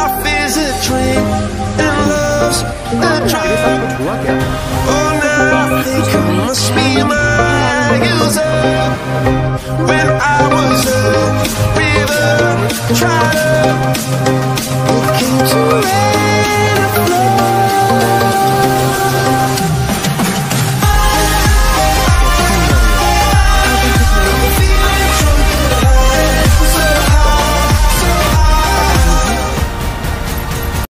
life is a dream and love's a dream. Oh, now I think I must be my years. When I was a river, try to.